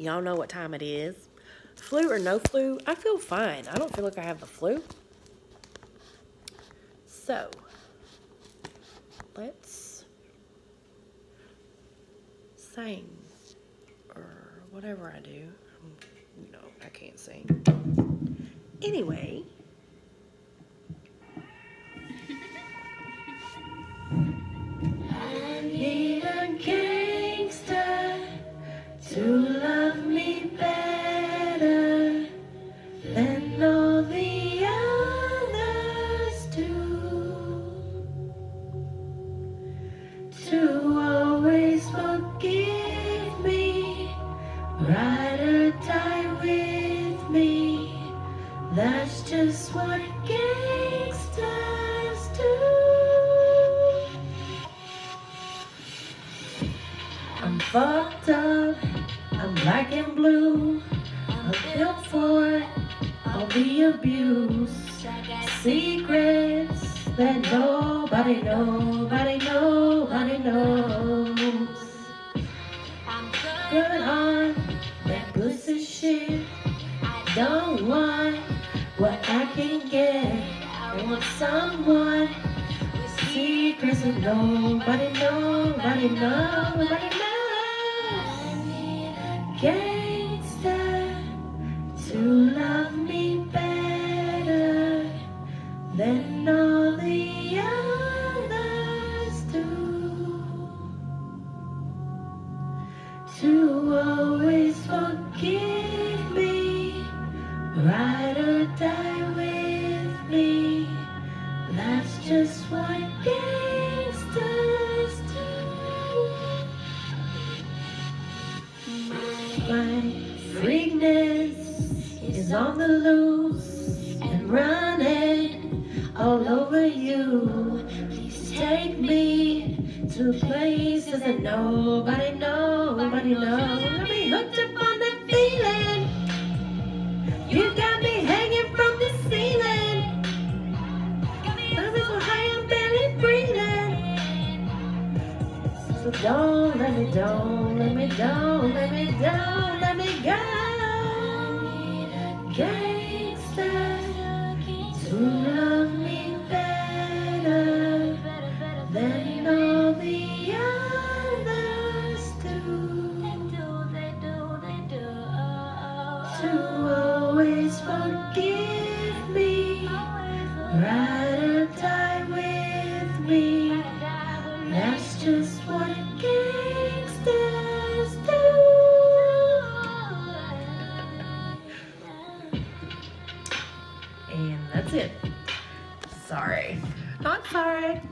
Y'all know what time it is. Flu or no flu, I feel fine. I don't feel like I have the flu. So, let's sing or whatever I do. You know, I can't sing. Anyway. To always forgive me, ride or die with me. That's just what gangsters do. I'm fucked up, I'm black and blue. I'm built for all the abuse. Secrets that nobody, nobody, nobody knows. I'm good on that pussy shit. I don't want what I can get. I want someone with secrets that nobody, nobody, nobody knows. Gangsta to love me better than all To always forgive me, ride or die with me. That's just what gangsters do. My freakness is on the loose and running all over you. Please take me to places that nobody, nobody knows. Got me hooked up on that feeling. You got me hanging from the ceiling. I'm so high, I'm barely breathing. So don't let me, don't let me, don't let me, don't let me go. Just what gangsters do. And that's it. Sorry. Not sorry.